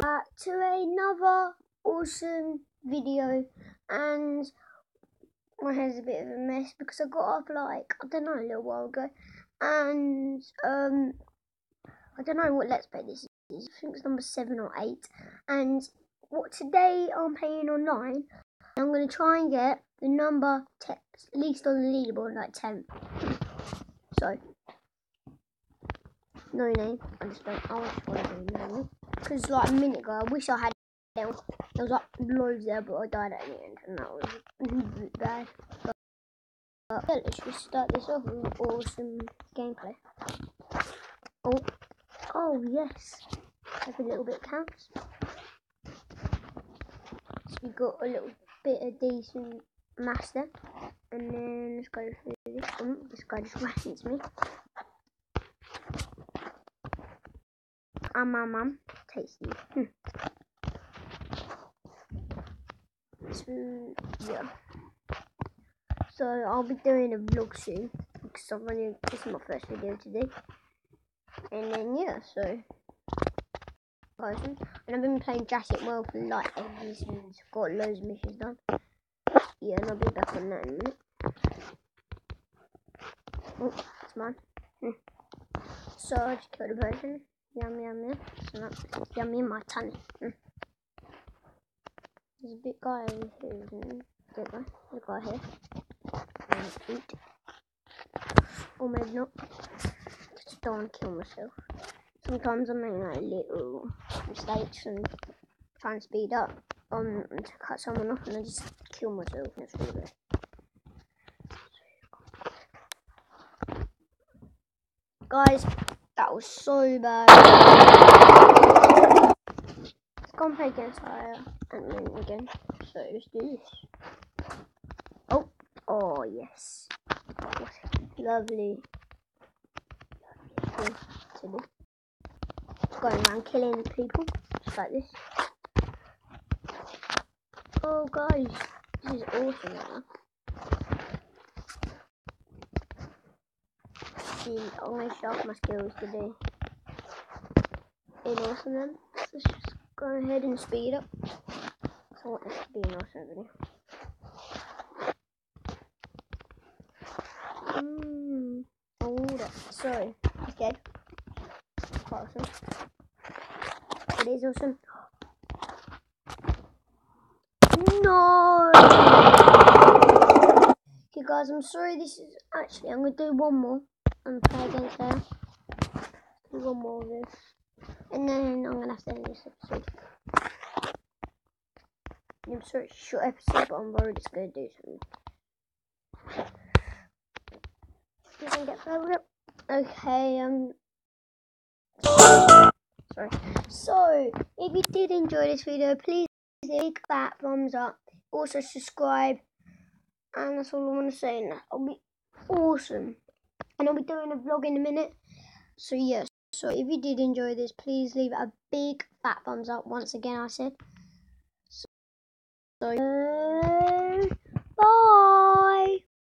back to another awesome video and my hair's a bit of a mess because I got up like I don't know a little while ago and um I don't know what let's play this is. I think it's number seven or eight and what today I'm playing online I'm gonna try and get the number ten, at least on the leaderboard like ten. So no name I just don't I want to name because like a minute ago, I wish I had there was, like loads there, but I died at the end, and that was bad. But, but yeah, let's just start this off with awesome gameplay. Oh, oh yes, every little bit counts. So we got a little bit of decent master, and then let's go through this. Oh, this guy just ran into me. Um, um, um tasty. Hmm. So yeah. So I'll be doing a vlog soon because I'm running. This is my first video today. And then yeah, so and I've been playing Jurassic World for like ages and got loads of missions done. Yeah, and I'll be back on that in a minute. Oh, it's mine. Hmm. So I just killed a person. Yum yum yum. So that's yummy my tummy. Mm. There's a big guy over here, isn't there? There There's a guy here. And eat. Or maybe not. Just don't want to kill myself. Sometimes I make like little mistakes and try and speed up um to cut someone off and I just kill myself it's really bad. Guys, that was so bad. Let's go and play against fire and then again. So let's do this. Oh, oh yes. Lovely. Lovely. Going around killing people just like this. Oh guys, this is awesome now. To show off my skills today. Awesome then. Let's just go ahead and speed up. I want this to be an awesome video. Mmm. Oh, that's, sorry. Quite awesome. It is awesome. No! Okay guys, I'm sorry this is actually, I'm going to do one more and play against her. One more of this. And then I'm gonna have to end this episode. I'm sorry it's a short episode, but I'm worried it's gonna do something. You can get further up. Okay, um sorry. So if you did enjoy this video, please leave that thumbs up. Also subscribe. And that's all I want to say. And that'll be awesome and I'll be doing a vlog in a minute. So yes, so if you did enjoy this, please leave a big fat thumbs up. Once again, I said. So, so bye.